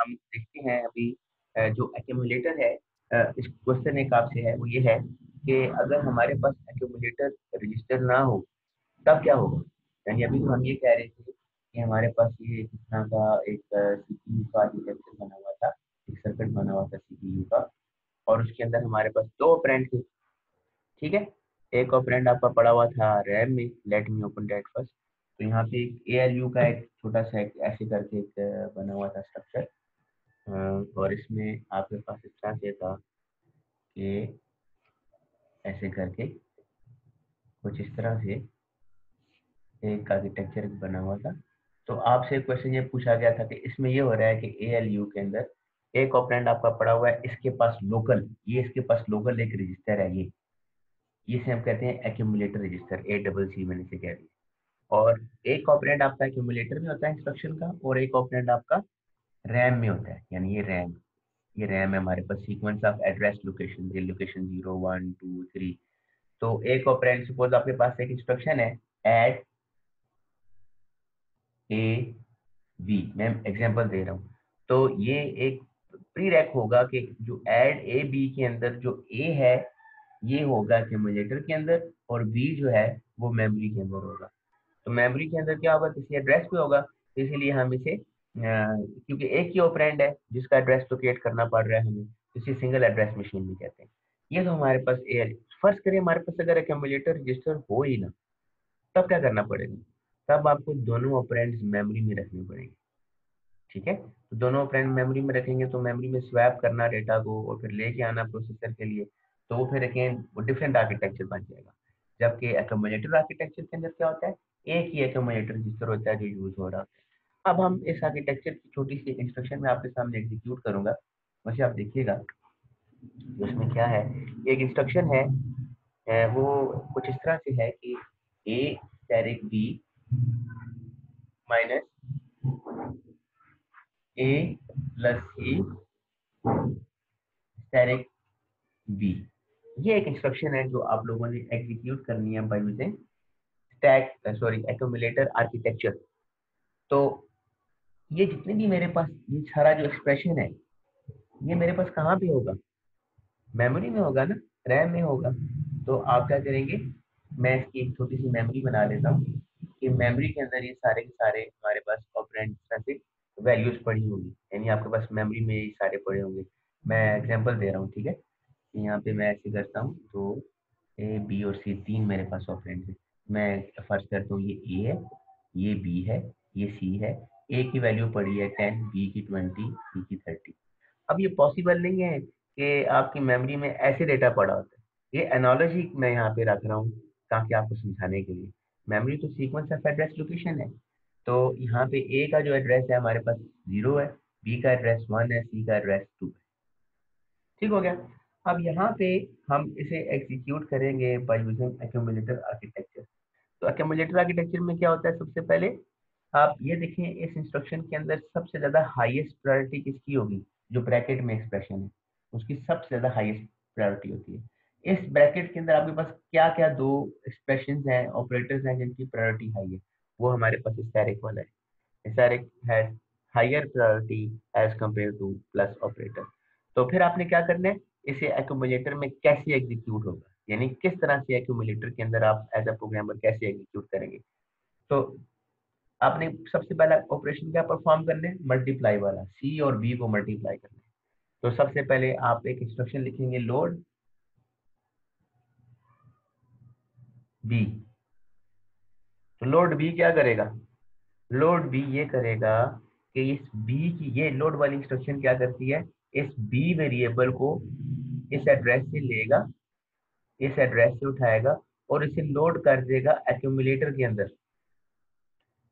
हम देखते हैं अभी जो एक्यूमुलेटर है इस क्वेश्चन एक आपसे है, वो ये है कि अगर हमारे पास एक्यूमुलेटर रजिस्टर ना हो, तब क्या होगा? यानी अभी तो हम ये कह रहे थे कि हमारे पास ये इस तरह का एक सीपीयू का आर्किटेक्चर बना हुआ था, एक सर्किट बना हुआ था सीपीयू का, और उसके अंदर हमारे पास दो ऑपरेंड थे। ठीक है? एक ऑपरेंड आपका पड़ा हुआ था रैम में let me open that first तो यहाँ पे ए एल यू का एक छोटा सा एक ऐसे करके एक बना हुआ था स्ट्रक्चर और इसमें आपके पास इस तरह से था कि ऐसे करके कुछ इस तरह से एक आर्किटेक्चर बना हुआ था। तो आपसे क्वेश्चन ये पूछा गया था कि इसमें ये हो रहा है कि ए एल यू के अंदर एक ऑपरेंड आपका पड़ा हुआ है, इसके पास लोकल ये इसके पास लोकल एक रजिस्टर है, ये। इसे हम कहते हैं accumulator register A double C मैंने से कह दिया। और एक ऑपरेंड आपका एक्यूमुलेटर में होता है इंस्ट्रक्शन का और एक ऑपरेंड आपका रैम में होता है, यानी ये रैम ये रैम है हमारे पास। सीक्वेंस ऑफ़ एड्रेस लोकेशन ये location zero one two three तो एक ऑपरेंड सपोज़ आपके पास एक इंस्ट्रक्शन है एड ए बी मैं एग्जांपल दे रहा हूँ। तो ये एक प्री रैक होगा कि जो एड ए बी के अंदर जो ए है, ये होगा एक्यूमुलेटर के अंदर और बी जो है, वो मेमोरी के अंदर होगा। तो मेमोरी के अंदर क्या होगा? किसी एड्रेस पे होगा तो इसीलिए हम इसे क्योंकि एक ही ऑपरेंड है, जिसका एड्रेस लोकेट करना पड़ रहा है हमें, इसे सिंगल एड्रेस मशीन भी कहते हैं। ये तो हमारे पास ए फ़र्स्ट करिए हमारे पास अगर एक्यूमुलेटर रजिस्टर हो ही ना, तब क्या करना पड़ेगा? तब आपको दोनों ऑपरेंड मेमोरी में रखने पड़ेंगे। ठीक है? तो दोनों ऑपरेंड मेमोरी में रखेंगे तो मेमोरी में स्वैप करना डेटा को और फिर लेके आना प्रोसेसर के लिए तो वो फिर अगेन वो डिफरेंट आर्किटेक्चर बन जाएगा। जबकि एक्यूमुलेटर आर्किटेक्चर के अंदर क्या होता है? एक ही एक्यूमुलेटर रजिस्टर होता है जो यूज़ हो रहा। है अब हम इस आर्किटेक्चर की छोटी सी इंस्ट्रक्शन में आपके सामने एग्जीक्यूट करूँगा। वैसे आप देखिएगा उसमें क्या है? एक इंस्ट्रक्शन है वो कुछ इस तरह से है कि A direct B minus A plus C direct B ये एक इंस्ट्रक्शन है जो आप लोगों ने एग्जीक्यूट करनी है by using stack sorry accumulator architecture तो ये जितने भी मेरे पास, ये सारा जो एक्सप्रेशन है, ये मेरे पास कहाँ पे होगा? मेमोरी में होगा ना? रैम में होगा। तो आप क्या करेंगे? मैं इसकी एक छोटी सी मेमोरी बना लेता हूँ कि मेमोरी के अंदर ये सारे के सारे हमारे पास ऑपरेंट वैल्यूज़ पड़ी होंगी। यानी आपके पास मेमोरी में ये सारे पड़े होंगे। मैं एग्ज़ाम्पल दे रहा हूँ, ठीक है? यहाँ पे मैं ऐसे करता हूँ तो ए, बी और सी, तीन मेरे पास ऑपरेंट है। मैं फ़र्ज़ करता हूँ, ये ए है, ये बी है, ये सी है ए की वैल्यू पड़ी है टेन बी की ट्वेंटी सी की थर्टी अब ये पॉसिबल नहीं है कि आपकी मेमोरी में ऐसे डेटा पड़ा होता है। ये एनोलॉजी मैं यहाँ पे रख रहा हूँ ताकि आपको समझाने के लिए। मेमोरी तो सीक्वेंस ऑफ़ एड्रेस लोकेशन है। तो यहाँ पे ए का जो एड्रेस है हमारे पास ज़ीरो है बी का एड्रेस वन है सी का एड्रेस टू है। ठीक हो गया? अब यहाँ पे हम इसे एग्जीक्यूट करेंगे बाय यूजिंग एक्यूमुलेटर आर्किटेक्चर तो एक्यूमुलेटर आर्किटेक्चर में क्या होता है सबसे पहले? आप ये देखें इस इंस्ट्रक्शन के अंदर सबसे ज़्यादा हाईएस्ट प्रायोरिटी किसकी होगी? जो ब्रैकेट में एक्सप्रेशन है, उसकी सबसे ज़्यादा हाईएस्ट प्रायोरिटी होती है। इस ब्रैकेट के अंदर आपके पास क्या क्या दो एक्सप्रेशन हैं ऑपरेटर्स हैं, जिनकी प्रायोरिटी हाई है? वो हमारे पास स्टैरिक वाला है। Asterisk has higher priority as compare to plus operator तो फिर आपने क्या करना है इसे एक्यूमुलेटर में कैसे एग्जीक्यूट होगा? यानी किस तरह से एक्यूमुलेटर के अंदर आप एज अ प्रोग्रामर कैसे एग्जीक्यूट करेंगे? तो आपने सबसे पहला ऑपरेशन क्या परफॉर्म करना? मल्टीप्लाई वाला। सी और बी को मल्टीप्लाई करना। तो सबसे पहले आप एक इंस्ट्रक्शन लिखेंगे लोड बी तो लोड बी क्या करेगा? लोड बी ये करेगा कि इस बी की, ये लोड वाली इंस्ट्रक्शन क्या करती है? इस बी वेरिएबल को इस एड्रेस से लेगा, इस एड्रेस से उठाएगा और इसे लोड कर देगा एक्यूमुलेटर के अंदर।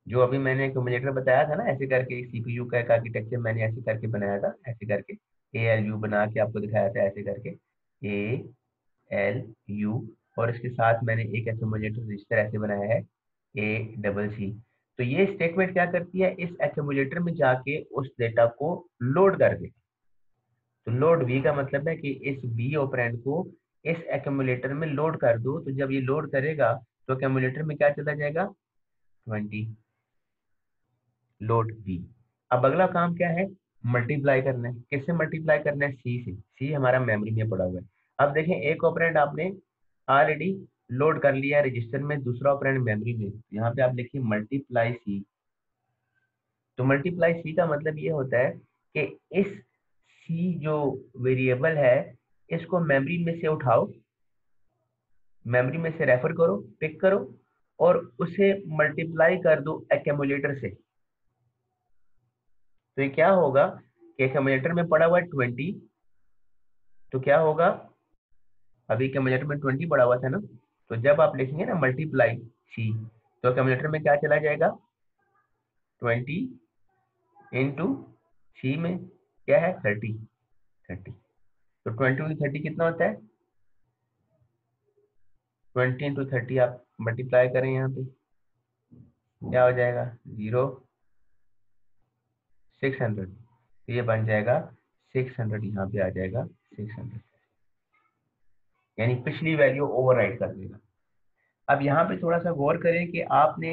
जो अभी मैंने एक्यूमुलेटर बताया था ना, ऐसे करके सीपीयू का एक आर्किटेक्चर मैंने ऐसे करके बनाया था, ऐसे करके ए एल यू बना के आपको दिखाया था ऐसे करके ए एल यू और इसके साथ मैंने एक एक्यूमुलेटर रजिस्टर ऐसे बनाया है ए डबल सी तो ये स्टेटमेंट क्या करती है? इस एक्यूमुलेटर में जाके उस डेटा को लोड कर देगा तो लोड वी का मतलब है कि इस बी ऑपरेंड को इस एक्यूमुलेटर में लोड कर दो। तो जब ये लोड करेगा तो एक्यूमुलेटर में क्या चला जाएगा? ट्वेंटी लोड बी अब अगला काम क्या है? मल्टीप्लाई करना है। किससे मल्टीप्लाई करना है? सी से। सी हमारा मेमोरी में पड़ा हुआ है। अब देखें, एक ऑपरेंड आपने ऑलरेडी लोड कर लिया रजिस्टर में, दूसरा ऑपरेंड मेमोरी में। यहाँ पे आप लिखिए मल्टीप्लाई सी तो मल्टीप्लाई सी का मतलब ये होता है कि इस सी जो वेरिएबल है, इसको मेमोरी में से उठाओ मेमोरी में से रेफर करो पिक करो और उसे मल्टीप्लाई कर दो एक्यूमुलेटर से। तो ये क्या होगा कि एक्यूमुलेटर में पड़ा हुआ है ट्वेंटी तो क्या होगा? अभी एक्यूमुलेटर में ट्वेंटी पड़ा हुआ था ना तो जब आप लिखेंगे ना मल्टीप्लाई सी तो एक्यूमुलेटर में क्या चला जाएगा? ट्वेंटी इंटू सी में क्या है? थर्टी थर्टी तो ट्वेंटी इंटू थर्टी कितना होता है? ट्वेंटी इंटू थर्टी आप मल्टीप्लाई करें यहाँ पे, क्या हो जाएगा? Zero six hundred. तो ये बन जाएगा सिक्स हंड्रेड, यहाँ पे आ जाएगा सिक्स हंड्रेड। यानी पिछली वैल्यू ओवरराइड कर देगा। अब यहाँ पे थोड़ा सा गौर करें कि आपने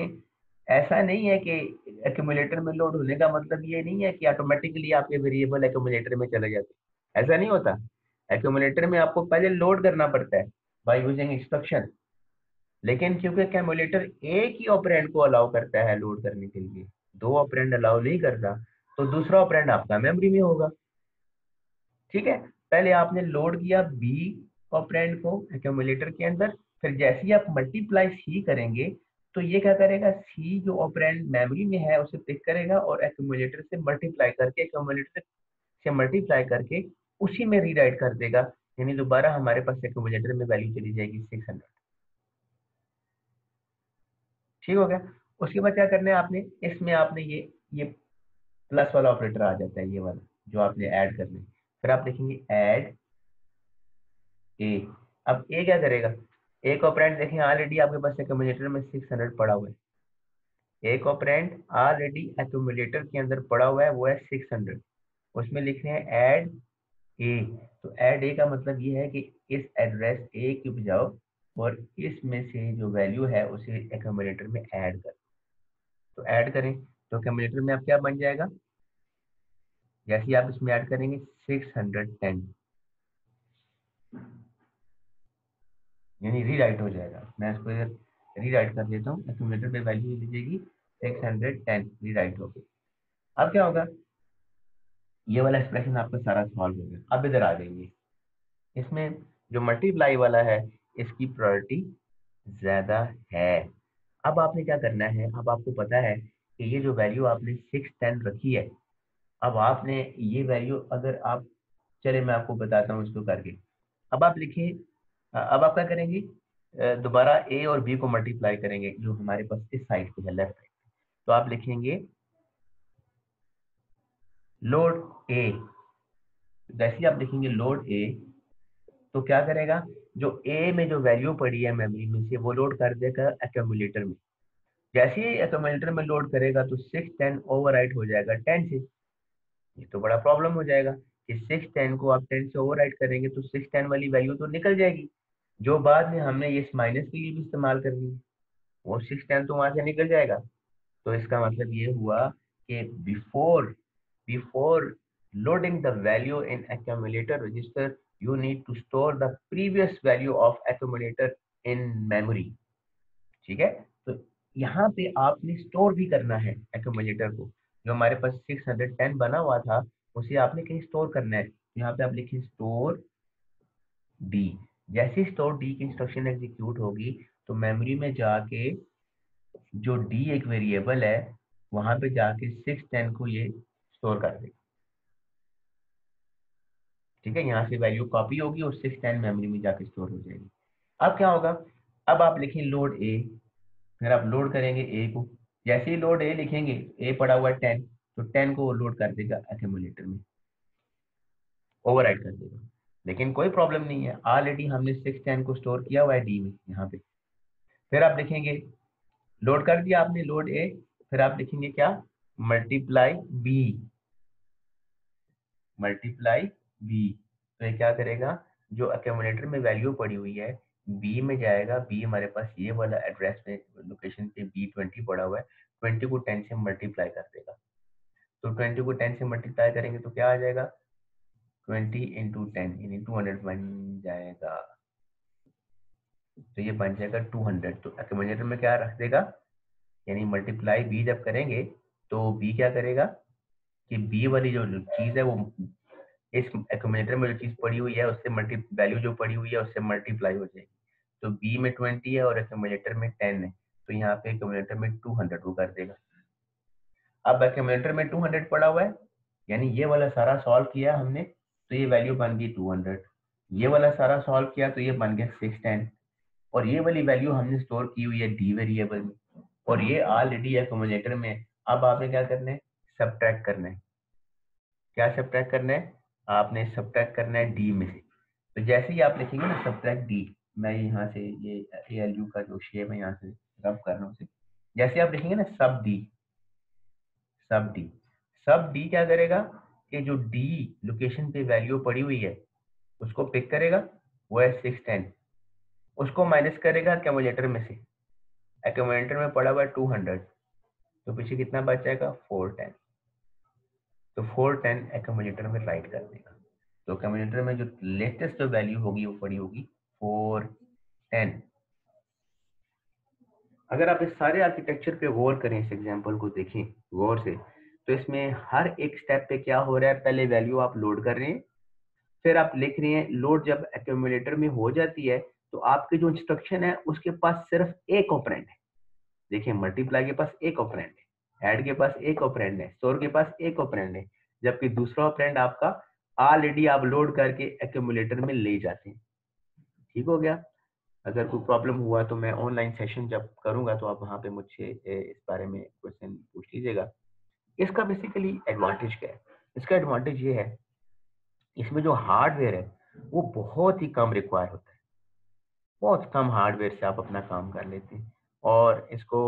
ऐसा नहीं है कि एक्यूमुलेटर में लोड होने का मतलब ये नहीं है कि ऑटोमेटिकली आपके वेरिएबल एक्यूमुलेटर में चले जाते ऐसा नहीं होता। एक्यूमुलेटर में आपको पहले लोड करना पड़ता है बाय यूजिंग इंस्ट्रक्शन लेकिन क्योंकि कैमुलेटर एक ही ऑपरेंड को अलाउ करता है लोड करने के लिए, दो ऑपरेंड अलाउ नहीं करता तो दूसरा ऑपरेंड आपका मेमोरी में होगा। ठीक है? पहले आपने लोड किया बी ऑपरेंड को एक्यूमुलेटर के अंदर, फिर जैसे ही आप मल्टीप्लाई सी करेंगे तो ये क्या करेगा? सी जो ऑपरेंड मेमोरी में है, उसे पिक करेगा और एक्यूमुलेटर से मल्टीप्लाई करके एक्यूमुलेटर से मल्टीप्लाई करके उसी में रीराइट कर देगा। यानी दोबारा हमारे पास एक्यूमुलेटर में वैल्यू चली जाएगी सिक्स हंड्रेड ठीक हो गया? उसके बाद क्या करना है आपने? इसमें आपने ये ये प्लस वाला ऑपरेटर आ जाता है ये वाला, जो आपने ऐड करना है। फिर आप लिखेंगे ऐड ए अब ए क्या करेगा? एक ऑपरेंट देखें ऑलरेडी आपके पास एक्यूमुलेटर में 600 पड़ा हुआ है। एक ऑपरेंट ऑलरेडी एक्यूमुलेटर के अंदर पड़ा हुआ है, वो है 600 उसमें लिख रहे हैं ऐड ए तो ऐड ए का मतलब ये है कि इस एड्रेस ए की बजाओ और इसमें से जो वैल्यू है, उसे एक्यूमुलेटर में ऐड कर। तो ऐड करें। तो एक्यूमुलेटर में आप क्या बन जाएगा? जैसे आप इसमें ऐड करेंगे 610 यानी रीराइट हो जाएगा। मैं इसको रीराइट कर देता हूँ। एक्यूमुलेटर में वैल्यू दीजिएगी 610 रीराइट हो गई। अब क्या होगा? ये वाला एक्सप्रेशन आपका सारा सॉल्व हो गया। अब इधर आ जाएँगे इसमें जो मल्टीप्लाई वाला है, इसकी प्रायोरिटी ज़्यादा है। अब आपने क्या करना है? अब आपको पता है कि ये जो वैल्यू आपने सिक्स टेन रखी है, अब आपने ये वैल्यू अगर आप, चले मैं आपको बताता हूँ इसको करके। अब आप लिखिए अब आप क्या करेंगे? दोबारा ए और बी को मल्टीप्लाई करेंगे, जो हमारे पास इस साइड पे है लेफ़्ट साइड तो आप लिखेंगे लोड ए जैसे आप लिखेंगे लोड ए तो क्या करेगा? जो ए में जो वैल्यू पड़ी है मेमोरी में से, वो लोड कर देगा एक्यूमुलेटर में। जैसे ही एक्यूमुलेटर में लोड करेगा तो सिक्स टेन ओवर हो जाएगा टेन से। ये तो बड़ा प्रॉब्लम हो जाएगा कि सिक्स टेन को आप टेन से ओवर करेंगे तो सिक्स टेन वाली वैल्यू तो निकल जाएगी। जो बाद में हमने ये माइनस के लिए भी इस्तेमाल करनी है वो सिक्स टेन तो वहाँ से निकल जाएगा। तो इसका मतलब ये हुआ कि before before loading the value in accumulator register you need to store the previous value of accumulator in memory ठीक है? तो यहाँ पे आपने स्टोर भी करना है एक्यूमुलेटर को। जो हमारे पास 610 बना हुआ था, उसे आपने कहीं स्टोर करना है। तो यहाँ पे आप लिखिए स्टोर डी जैसे स्टोर डी की इंस्ट्रक्शन एग्जीक्यूट होगी तो मेमोरी में जाके जो डी एक वेरिएबल है, वहाँ पे जाके 610 को ये स्टोर कर देगा ठीक है? यहाँ से वैल्यू कॉपी होगी और सिक्स टेन मेमोरी में जाके स्टोर हो जाएगी। अब क्या होगा? अब आप लिखें लोड ए फिर आप लोड करेंगे ए को। जैसे ही लोड ए लिखेंगे ए पड़ा हुआ टेन तो टेन को लोड कर देगा एक्यूमुलेटर में। ओवर कर देगा। लेकिन कोई प्रॉब्लम नहीं है। ऑलरेडी हमने सिक्स टेन को स्टोर किया हुआ है डी में, यहाँ पे। फिर आप लिखेंगे लोड कर दिया आपने लोड ए फिर आप लिखेंगे क्या? मल्टीप्लाई बी मल्टीप्लाई बी तो ये क्या करेगा? जो अकोमोडेटर में वैल्यू पड़ी हुई है बी में जाएगा बी हमारे पास ये वाला एड्रेस में लोकेशन पे बी ट्वेंटी पड़ा हुआ है ट्वेंटी को टेन से मल्टीप्लाई कर देगा। तो ट्वेंटी को टेन से मल्टीप्लाई करेंगे तो क्या आ जाएगा? ट्वेंटी इंटू टेन यानी टू हंड्रेड बन जाएगा। तो ये बन जाएगा टू हंड्रेड तो एक्यूमुलेटर में क्या रख देगा? यानी मल्टीप्लाई बी जब करेंगे तो बी क्या करेगा? कि बी वाली जो चीज़ है वो इस एक्यूमुलेटर में जो चीज़ पड़ी हुई है, उससे मल्टी वैल्यू जो पड़ी हुई है, उससे मल्टीप्लाई हो जाएगी। तो बी में ट्वेंटी है और एक्यूमुलेटर में टेन है। तो यहाँ पे एक्यूमुलेटर में टू हंड्रेड वो कर देगा। अब एक्यूमुलेटर में टू हंड्रेड पड़ा हुआ है, यानी ये वाला सारा सॉल्व किया हमने तो ये वैल्यू बन गई टू हंड्रेड ये वाला सारा सॉल्व किया तो ये बन गया सिक्स टेन और ये वाली वैल्यू हमने स्टोर की हुई है डी वेरिएबल में। और ये ऑलरेडी एक्यूमुलेटर में अब आपने क्या करना है? सब्ट्रैक्ट करना है। क्या सब्ट्रैक्ट करना है? आपने सब्ट्रैक्ट करना है डी में से। तो जैसे ही आप लिखेंगे ना सब्ट्रैक्ट डी मैं यहाँ से ये ए एल यू का जो शेप है, यहाँ से रब कर रहा हूँ जैसे आप लिखेंगे ना सब डी सब डी सब डी क्या करेगा कि जो डी लोकेशन पे वैल्यू पड़ी हुई है, उसको पिक करेगा, वो है सिक्स टेन उसको माइनस करेगा कैमुलेटर में से। एक्यूमुलेटर में पड़ा हुआ है टू हंड्रेड तो पीछे कितना बच जाएगा? फोर टेन तो फोर टेन एक्यूमुलेटर में राइट कर देगा तो एक्यूमुलेटर में जो लेटेस्ट जो वैल्यू होगी, वो पड़ी होगी फोर टेन। अगर आप इस सारे आर्किटेक्चर पे गौर करें, इस एग्जांपल को देखें गौर से तो इसमें हर एक स्टेप पे क्या हो रहा है? पहले वैल्यू आप लोड कर रहे हैं, फिर आप लिख रहे हैं लोड जब एक्यूमुलेटर में हो जाती है तो आपके जो इंस्ट्रक्शन है, उसके पास सिर्फ़ एक ऑपरेंड है। देखिए मल्टीप्लाई के पास एक ऑपरेंट है। ऐड के पास एक ऑपरेंड है स्टोर के पास एक ऑपरेंड है, जबकि दूसरा ऑपरेंड आपका ऑलरेडी आप लोड करके एक्यूमुलेटर में ले जाते हैं। ठीक हो गया? अगर कोई प्रॉब्लम हुआ तो मैं ऑनलाइन सेशन जब करूँगा तो आप वहाँ पे मुझसे इस बारे में क्वेश्चन पूछ लीजिएगा। इसका बेसिकली एडवांटेज क्या है? इसका एडवांटेज ये है, इसमें जो हार्डवेयर है, वो बहुत ही कम रिक्वायर होता है। बहुत कम हार्डवेयर से आप अपना काम कर लेते हैं और इसको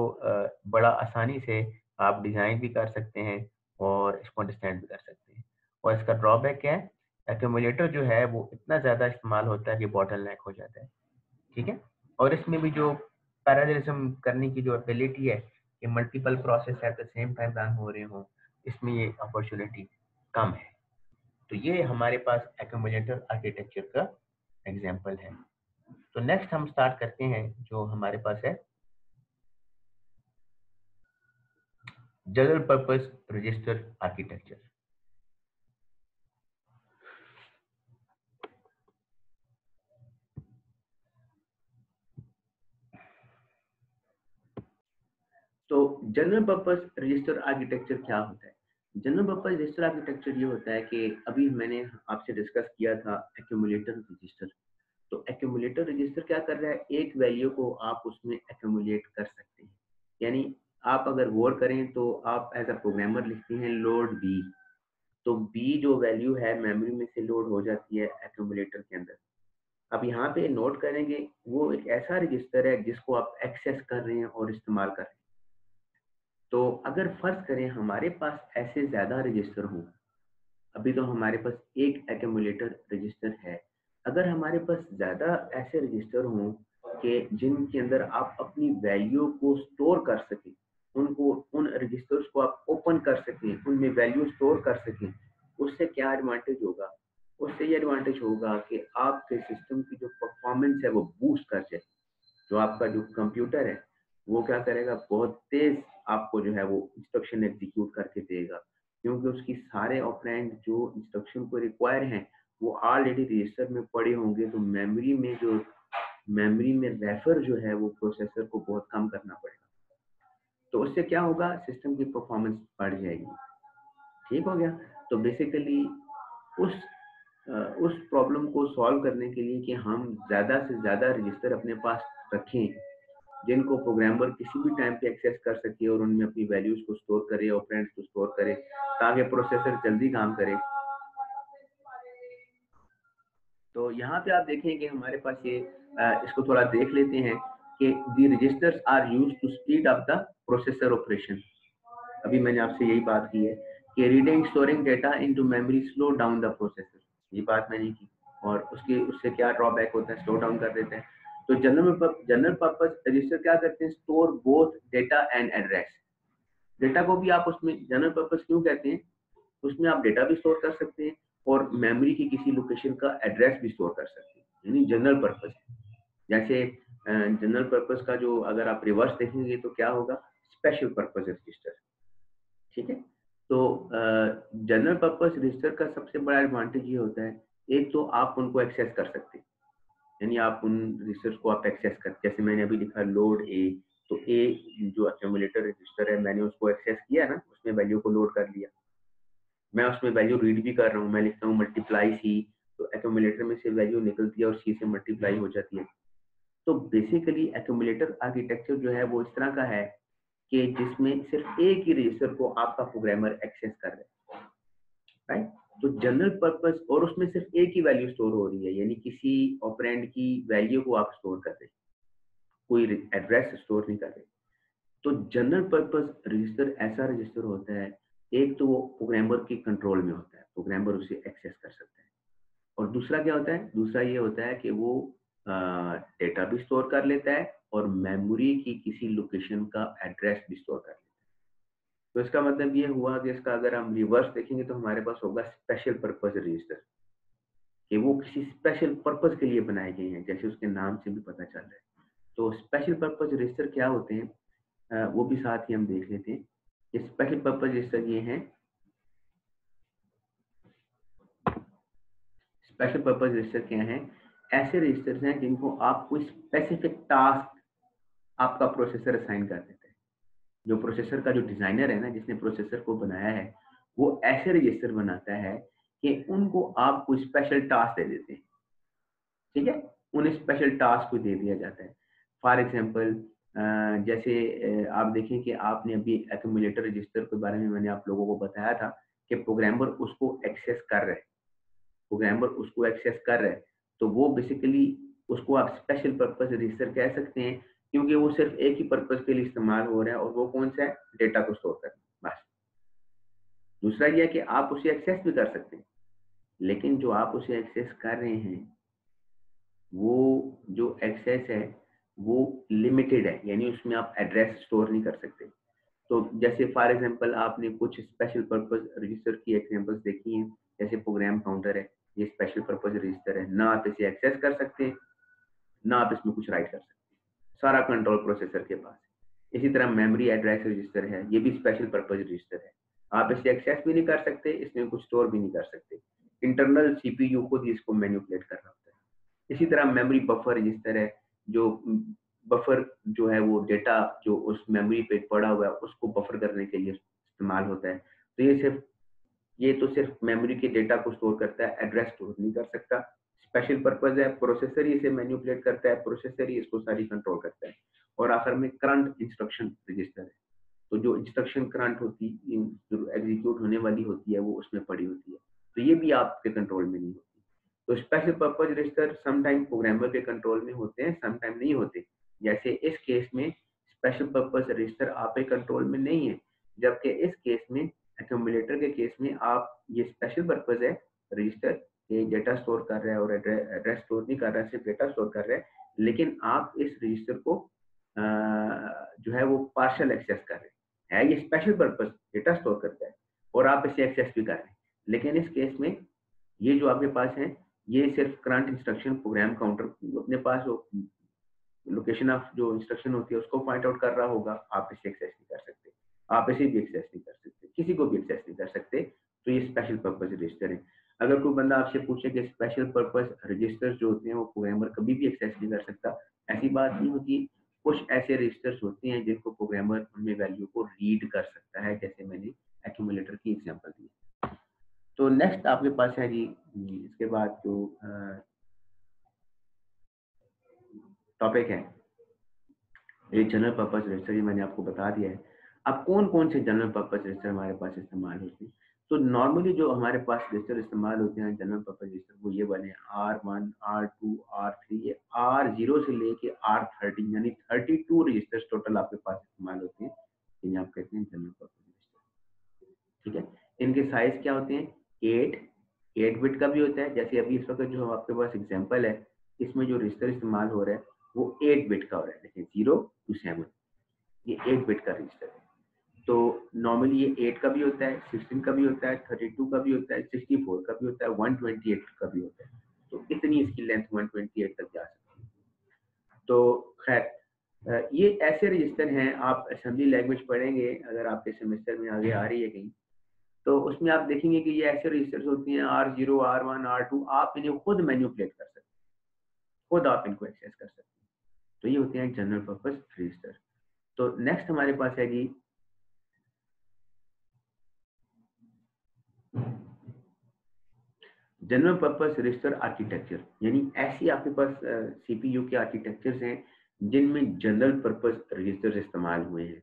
बड़ा आसानी से आप डिज़ाइन भी कर सकते हैं और इसको अंडरस्टैंड भी कर सकते हैं। और इसका ड्रॉबैक क्या है? एक्यूमुलेटर जो है वो इतना ज़्यादा इस्तेमाल होता है कि बॉटल हो जाता है, ठीक है? और इसमें भी जो पैरालिज्म करने की जो एबिलिटी है कि multiple process at the same time run हो रहे हों, इसमें ये अपॉर्चुनिटी कम है। तो ये हमारे पास एक्यूमुलेटर आर्किटेक्चर का एग्ज़ाम्पल है। तो नेक्स्ट हम स्टार्ट करते हैं जो हमारे पास है। जनरल पर्पस रजिस्टर आर्किटेक्चर तो जनरल पर्पस रजिस्टर आर्किटेक्चर क्या होता है? जनरल पर्पस रजिस्टर आर्किटेक्चर ये होता है कि अभी मैंने आपसे डिस्कस किया था एक्यूमुलेटर रजिस्टर तो एक्यूमुलेटर रजिस्टर क्या कर रहा है? एक वैल्यू को आप उसमें एक्यूमुलेट कर सकते हैं। यानी आप अगर गौर करें तो आप एज अ प्रोग्रामर लिखते हैं लोड बी तो बी जो वैल्यू है मेमोरी में से लोड हो जाती है एक्यूमुलेटर के अंदर। अब यहाँ पे नोट करेंगे, वो एक ऐसा रजिस्टर है जिसको आप एक्सेस कर रहे हैं और इस्तेमाल कर रहे हैं। तो अगर फ़र्ज़ करें हमारे पास ऐसे ज़्यादा रजिस्टर हों, अभी तो हमारे पास एक एक्यूमुलेटर रजिस्टर है। अगर हमारे पास ज़्यादा ऐसे रजिस्टर हों कि जिनके अंदर आप अपनी वैल्यू को स्टोर कर सकें उनको, उन रजिस्टर्स को आप ओपन कर सकें, उनमें वैल्यू स्टोर कर सकें, उससे क्या एडवांटेज होगा? उससे ये एडवांटेज होगा कि आपके सिस्टम की जो परफॉर्मेंस है वो बूस्ट कर जाए जो आपका जो कंप्यूटर है, वो क्या करेगा? बहुत तेज आपको जो है वो इंस्ट्रक्शन एग्जीक्यूट करके देगा। क्योंकि उसकी सारे ऑपरेंड जो इंस्ट्रक्शन को रिक्वायर हैं, वो ऑलरेडी रजिस्टर में पड़े होंगे तो मेमोरी में जो मेमोरी में रेफर जो है वो प्रोसेसर को बहुत कम करना पड़ेगा। तो उससे क्या होगा? सिस्टम की परफॉर्मेंस बढ़ जाएगी। ठीक हो गया? तो बेसिकली उस उस प्रॉब्लम को सॉल्व करने के लिए कि हम ज़्यादा से ज़्यादा रजिस्टर अपने पास रखें, जिनको प्रोग्रामर किसी भी टाइम पे एक्सेस कर सके और उनमें अपनी वैल्यूज़ को स्टोर करे और फ्रेंड्स को स्टोर करे, ताकि प्रोसेसर जल्दी काम करे। तो यहाँ पे आप देखें कि हमारे पास ये इसको थोड़ा देख लेते हैं। The registers are use to speed up the processor operation अभी मैंने आपसे यही बात की है कि reading storing data into memory slow down the processor ये बात मैंने की और उसके, उससे क्या ड्रॉबैक होता है स्लो डाउन कर देते हैं। तो जनरल जनरल पर्पज रजिस्टर क्या करते हैं? Store both data and address data को भी आप उसमें जनरल पर्पज क्यों कहते हैं? उसमें आप डेटा भी स्टोर कर सकते हैं और मेमोरी की किसी लोकेशन का एड्रेस भी स्टोर कर सकते हैं। यानी जनरल पर्पज जैसे जनरल पर्पज का जो अगर आप रिवर्स देखेंगे तो क्या होगा? स्पेशल पर्पज रजिस्टर ठीक है? तो जनरल पर्पज रजिस्टर का सबसे बड़ा एडवांटेज ये होता है एक तो आप उनको एक्सेस कर सकते हैं। यानी आप उन रजिस्टर्स को आप एक्सेस कर जैसे मैंने अभी लिखा लोड ए तो ए जो एक्यूमुलेटर रजिस्टर है मैंने उसको एक्सेस किया ना उसमें वैल्यू को लोड कर लिया। मैं उसमें वैल्यू रीड भी कर रहा हूँ मैं लिखता हूँ मल्टीप्लाई सी तो एक्यूमुलेटर में से वैल्यू निकलती है और सी से मल्टीप्लाई हो जाती है। तो बेसिकली एक्यूमुलेटर आर्किटेक्चर जो है वो इस तरह का है कि जिसमें सिर्फ़ एक ही रजिस्टर को आपका प्रोग्रामर एक्सेस कर रहा है। राइट तो जनरल पर्पस और उसमें सिर्फ़ एक ही वैल्यू स्टोर हो रही है, यानी किसी ऑपरेंड की वैल्यू को आप स्टोर कर रहे कोई एड्रेस स्टोर नहीं कर रहे। तो जनरल पर्पस रजिस्टर ऐसा रजिस्टर होता है, एक तो वो प्रोग्रामर के कंट्रोल में होता है प्रोग्रामर उसे एक्सेस कर सकता है। और दूसरा क्या होता है? दूसरा ये होता है कि वो डेटा भी स्टोर कर लेता है और मेमोरी की किसी लोकेशन का एड्रेस भी स्टोर कर लेता है। तो इसका मतलब ये हुआ कि इसका अगर हम रिवर्स देखेंगे तो हमारे पास होगा स्पेशल पर्पज रजिस्टर कि वो किसी स्पेशल पर्पज के लिए बनाए गए हैं, जैसे उसके नाम से भी पता चल रहा है। तो स्पेशल पर्पज रजिस्टर क्या होते हैं? वो भी साथ ही हम देख लेते हैं। ये स्पेशल पर्पज रजिस्टर ये हैं। स्पेशल पर्पज रजिस्टर क्या है? ऐसे रजिस्टर्स हैं जिनको आप कोई स्पेसिफिक टास्क आपका प्रोसेसर असाइन कर देते हैं। जो प्रोसेसर का जो डिज़ाइनर है ना, जिसने प्रोसेसर को बनाया है, वो ऐसे रजिस्टर बनाता है कि उनको आप कोई स्पेशल टास्क दे देते हैं। ठीक है? उन्हें स्पेशल टास्क को दे दिया जाता है। फॉर एग्ज़ाम्पल जैसे आप देखें कि आपने अभी एक्यूमुलेटर रजिस्टर के बारे में मैंने आप लोगों को बताया था कि प्रोग्रामर उसको एक्सेस कर रहे प्रोग्रामर उसको एक्सेस कर रहे तो वो बेसिकली उसको आप स्पेशल पर्पज रजिस्टर कह सकते हैं, क्योंकि वो सिर्फ़ एक ही पर्पज के लिए इस्तेमाल हो रहा है और वो कौन सा है? डेटा को स्टोर करना, बस। दूसरा यह कि आप उसे एक्सेस भी कर सकते हैं, लेकिन जो आप उसे एक्सेस कर रहे हैं, वो जो एक्सेस है, वो लिमिटेड है, यानी उसमें आप एड्रेस स्टोर नहीं कर सकते। तो जैसे फॉर एग्जांपल आपने कुछ स्पेशल पर्पज रजिस्टर की एग्जांपल्स देखी हैं, जैसे प्रोग्राम काउंटर है ये स्पेशल पर्पज रजिस्टर है। ना आप इसे एक्सेस कर सकते हैं ना आप इसमें कुछ राइट कर सकते। सारा कंट्रोल प्रोसेसर के पास। इसी तरह मेमोरी एड्रेस रजिस्टर है, ये भी स्पेशल पर्पज रजिस्टर है। आप इसे एक्सेस भी नहीं कर सकते, इसमें कुछ स्टोर भी नहीं कर सकते। इंटरनल सीपीयू खुद ही इसको मैन्युपुलेट कर रहा होता है। इसी तरह मेमोरी बफर रजिस्टर है, जो बफर जो है वो डेटा जो उस मेमोरी पे पड़ा हुआ है, उसको बफर करने के लिए इस्तेमाल होता है। तो ये सिर्फ़ ये तो सिर्फ़ मेमोरी के डेटा को स्टोर करता है एड्रेस स्टोर नहीं कर सकता। स्पेशल पर्पज है प्रोसेसर इसे मैन्युपुलेट करता है प्रोसेसर ही इसको सारी कंट्रोल करता है। और आखिर में करंट इंस्ट्रक्शन रजिस्टर है। तो जो इंस्ट्रक्शन करंट होती जो एग्जीक्यूट होने वाली होती है, वो उसमें पड़ी होती है। तो ये भी आपके कंट्रोल में नहीं होती। तो special purpose register sometime programmer के कंट्रोल में होते हैं समटाइम नहीं होते। जैसे इस केस में स्पेशल पर्पज रजिस्टर आपके कंट्रोल में नहीं है, जबकि इस केस में एक्यूमुलेटर के केस में आप ये स्पेशल पर्पज है रजिस्टर ये डेटा स्टोर कर रहा है और एड्रेस स्टोर नहीं कर रहा है, सिर्फ़ डेटा स्टोर कर रहा है, लेकिन आप इस रजिस्टर को जो है वो पार्शल एक्सेस कर रहे हैं। ये स्पेशल पर्पज डेटा स्टोर करता है और आप इसे एक्सेस भी कर रहे हैं। लेकिन इस केस में ये जो आपके पास है, ये सिर्फ़ करंट इंस्ट्रक्शन प्रोग्राम काउंटर अपने पास लोकेशन ऑफ़ जो इंस्ट्रक्शन होती है, उसको पॉइंट आउट कर रहा होगा, आप इसे एक्सेस नहीं कर सकते आप इसे भी एक्सेस नहीं कर सकते, किसी को भी एक्सेस नहीं कर सकते तो ये स्पेशल पर्पज रजिस्टर है। अगर कोई बंदा आपसे पूछे कि स्पेशल पर्पस रजिस्टर्स जो होते हैं, वो प्रोग्रामर कभी भी एक्सेस नहीं कर सकता। ऐसी बात नहीं होती, कुछ ऐसे रजिस्टर्स होते हैं जिनको प्रोग्रामर उनमें वैल्यू को रीड कर सकता है, जैसे मैंने एक्यूमुलेटर की एग्जांपल दी तो नेक्स्ट आपके पास है जी, इसके बाद जो टॉपिक है, ये जनरल पर्पज रजिस्टर मैंने आपको बता दिया है। अब कौन कौन से जनरल पर्पज रजिस्टर हमारे पास इस्तेमाल होते हैं? तो नॉर्मली जो हमारे पास रजिस्टर इस्तेमाल होते हैं जनरल पर्पज रजिस्टर, वो ये हैं R one R two R three ये आर ज़ीरो से लेके आर थर्टी यानी थर्टी टू रजिस्टर टोटल आपके पास इस्तेमाल होते हैं। जिन्हें आप कहते हैं जनरल पर्पज रजिस्टर। ठीक है? इनके साइज़ क्या होते हैं? एट एट बिट का भी होता है। जैसे अभी इस वक्त जो आपके पास एग्ज़ाम्पल है, इसमें जो रजिस्टर इस्तेमाल हो रहा है, वो एट बिट का हो रहा है। देखिए ज़ीरो टू सेवन ये एट बिट का रजिस्टर है। तो नॉर्मली ये 8 का भी होता है 16 का भी होता है 32 का भी होता है 64 का भी होता है 128 का भी होता है। तो इतनी इसकी लेंथ 128 तक जा सकती है। तो खैर ये ऐसे रजिस्टर हैं, आप असेंबली लैंग्वेज पढ़ेंगे, अगर आपके सेमेस्टर में आगे आ रही है कहीं तो उसमें आप देखेंगे कि ये ऐसे रजिस्टर्स होती हैं R zero R one R two आप इन्हें खुद मैन्यूपलेट कर सकते हैं। खुद आप इनको एक्सेस कर सकते हैं। तो ये होते हैं जनरल पर्पज रजिस्टर तो नेक्स्ट हमारे पास है जी जनरल पर्पस रजिस्टर आर्किटेक्चर यानी ऐसी आपके पास सीपीयू के आर्किटेक्चर्स हैं जिनमें जनरल पर्पस रजिस्टर इस्तेमाल हुए हैं।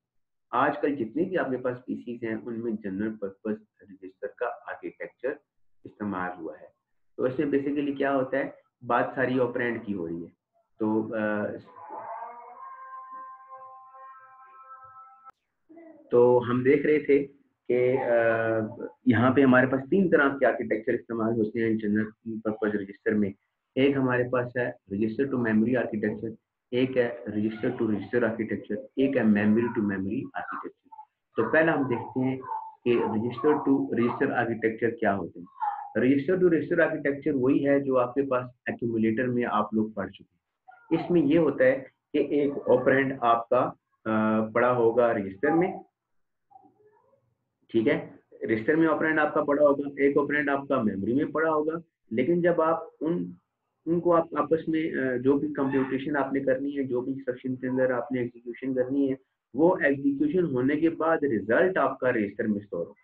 आजकल जितने भी आपके पास पीसीज हैं उनमें जनरल पर्पस रजिस्टर का आर्किटेक्चर इस्तेमाल हुआ है। तो इसमें बेसिकली क्या होता है बात सारी ऑपरेंड की हो रही है। तो आ, तो हम देख रहे थे कि यहाँ पे हमारे पास तीन तरह के आर्किटेक्चर इस्तेमाल होते हैं जनरल पर्पज रजिस्टर में। एक हमारे पास है रजिस्टर टू मेमोरी आर्किटेक्चर एक है रजिस्टर टू रजिस्टर आर्किटेक्चर एक है मेमोरी टू मेमोरी आर्किटेक्चर तो पहला हम देखते हैं कि रजिस्टर टू रजिस्टर आर्किटेक्चर क्या होते हैं। रजिस्टर टू रजिस्टर आर्किटेक्चर वही है जो आपके पास एक्यूमुलेटर में आप लोग पढ़ चुके हैं। इसमें यह होता है कि एक ऑपरेंड आपका पड़ा होगा रजिस्टर में ठीक है? रजिस्टर में ऑपरेंड आपका पड़ा होगा, एक ऑपरेंड आपका मेमोरी में पड़ा होगा। लेकिन जब आप उन, उनको आप आपस में जो भी कंप्यूटेशन आपने करनी है, जो भी इंस्ट्रक्शन के अंदर आपने एग्जीक्यूशन करनी है, वो एग्जीक्यूशन होने के बाद रिज़ल्ट आपका रजिस्टर में स्टोर हो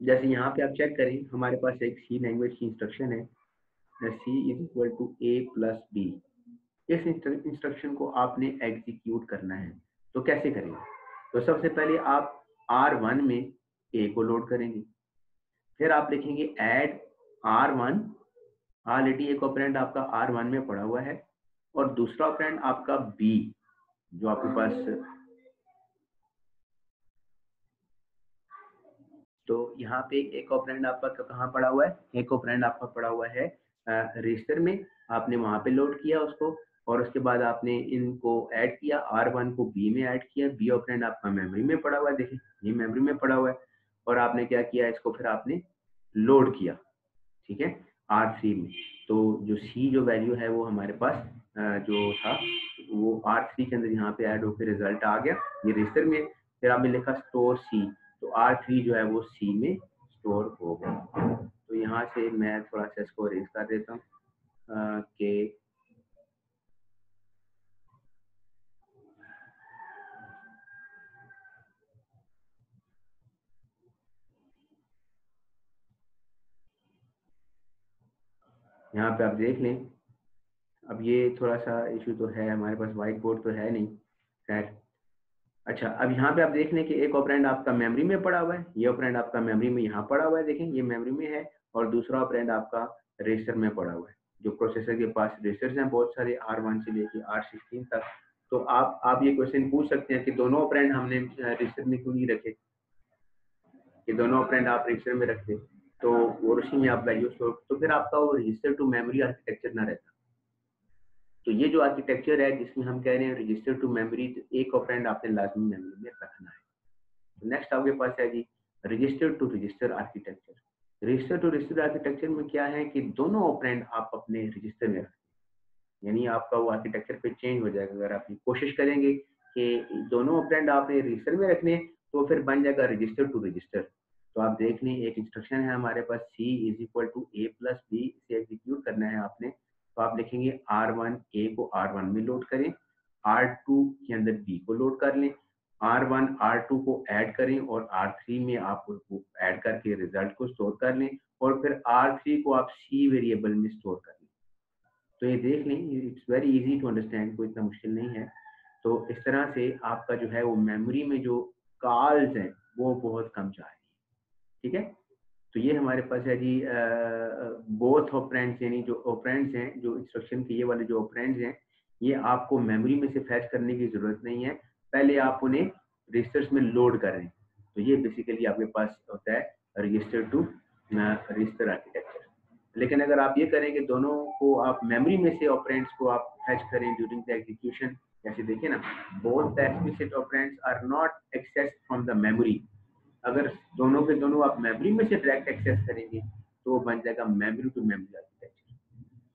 जैसे यहाँ पे आप चेक करें, हमारे पास एक सी लैंग्वेज की इंस्ट्रक्शन है। C is equal to A plus B इस इंस्ट्रक्शन को आपने एग्जीक्यूट करना है। तो कैसे करेंगे तो सबसे पहले आप आर वन में ए को लोड करेंगे। फिर आप लिखेंगे एड आर वन ऑलरेडी एक ऑपरेंट आपका आर वन में पड़ा हुआ है। और दूसरा ऑपरेंट आपका बी जो आपके पास तो यहाँ पे एक ऑपरेंट आपका कहाँ पड़ा हुआ है? एक ऑपरेंट आपका पड़ा हुआ है रजिस्टर में। आपने वहाँ पे लोड किया उसको। और उसके बाद आपने इनको ऐड किया आर वन को बी में ऐड किया बी ऑपरेंड आपका मेमोरी में पड़ा हुआ है, देखिए, ये मेमोरी में पड़ा हुआ है। और आपने क्या किया, इसको फिर आपने लोड किया, ठीक है आर थ्री में। तो जो सी जो वैल्यू है वो हमारे पास जो था, वो आर थ्री के अंदर यहाँ पे ऐड होकर रिज़ल्ट आ गया, ये रजिस्टर में फिर आपने लिखा स्टोर सी तो आर थ्री जो है वो सी में स्टोर हो गया तो यहाँ से मैं थोड़ा सा इसको रेज कर देता हूँ यहाँ पे आप देख लें। अब ये थोड़ा सा इशू तो है, हमारे पास वाइट बोर्ड तो है नहीं, खैर। अच्छा अब यहाँ पे आप देख लें कि एक ऑपरेंड आपका मेमोरी में पड़ा हुआ है, ये ऑपरेंड आपका मेमोरी में यहाँ पड़ा हुआ है, देखें, ये मेमोरी में है, और दूसरा ऑपरेंड आपका रजिस्टर में पड़ा हुआ है, जो प्रोसेसर के पास रजिस्टर्स हैं, बहुत सारे आर वन से लेके आर सिक्सटीन तक। तो आप आप ये क्वेश्चन पूछ सकते हैं कि दोनों ऑपरेंड हमने रजिस्टर में क्यों नहीं रखे? कि दोनों ऑपरेंड आप रजिस्टर में रखते? तो वो उसी में आप वैल्यू स्टोर तो फिर आपका वो रजिस्टर टू मेमोरी आर्किटेक्चर ना रहता। तो ये जो आर्किटेक्चर है, जिसमें हम कह रहे हैं रजिस्टर टू मेमोरी एक ऑपरेंड आपने लाजमी मेमोरी में रखना है। तो नेक्स्ट आपके पास है जी register to register architecture register to register architecture में क्या है कि दोनों ऑपरेंड आप अपने रजिस्टर में रखते यानी आपका वो आर्किटेक्चर पे चेंज हो जाएगा। अगर आप ये कोशिश करेंगे कि दोनों ऑपरेंड आपने रजिस्टर में रखने तो फिर बन जाएगा रजिस्टर टू रजिस्टर तो आप देख लें, एक इंस्ट्रक्शन है हमारे पास, c is equal to A plus B इसे एग्जीक्यूट करना है आपने। तो आप लिखेंगे आर वन ए को आर वन में लोड करें आर टू के अंदर बी को लोड कर लें आर वन आर टू को ऐड करें और आर थ्री में आप उसको ऐड करके रिज़ल्ट को स्टोर कर लें और फिर आर थ्री को आप सी वेरिएबल में स्टोर कर लें। तो ये देख लें it's very easy to understand कोई इतना मुश्किल नहीं है। तो इस तरह से आपका जो है वो मेमोरी में जो कॉल्स हैं, वो बहुत कम जा रहे ठीक है? तो ये हमारे पास है जी बोथ ऑपरेंड्स यानी जो ऑपरेंड्स हैं, जो इंस्ट्रक्शन के ये वाले जो ऑपरेंड्स हैं, ये आपको मेमोरी में से फैच करने की ज़रूरत नहीं है। पहले आप उन्हें रजिस्टर्स में लोड करें। तो ये बेसिकली आपके पास होता है रजिस्टर टू रजिस्टर आर्किटेक्चर लेकिन अगर आप ये करें कि दोनों को आप मेमोरी में से ऑपरेंट्स को आप फैच करें ड्यूरिंग द एग्जीक्यूशन जैसे देखिए ना both the explicit operands are not access from the memory अगर दोनों के दोनों आप मेमोरी में से डायरेक्ट एक्सेस करेंगे तो वो बन जाएगा मेमोरी टू मेमोरी आर्किटेक्चर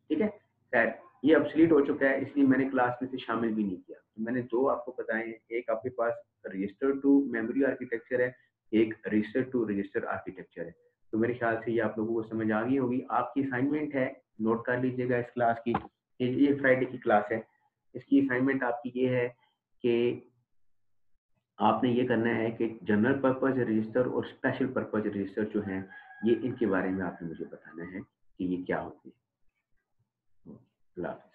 ठीक है? खैर, ये अपसलीट हो चुका है, इसलिए मैंने क्लास में से शामिल भी नहीं किया। तो मैंने दो आपको बताए हैं। एक आपके पास रजिस्टर टू मेमोरी आर्किटेक्चर है, एक रजिस्टर टू रजिस्टर आर्किटेक्चर है। तो मेरे ख्याल से ये आप लोगों को समझ आ गई होगी। आपकी असाइनमेंट है नोट कर लीजिएगा इस क्लास की। ये फ्राइडे की क्लास है। इसकी असाइनमेंट आपकी ये है कि आपने ये करना है कि जनरल पर्पज रजिस्टर और स्पेशल पर्पज रजिस्टर जो है, ये इनके बारे में आपने मुझे बताना है कि ये क्या होती है। अल्लाह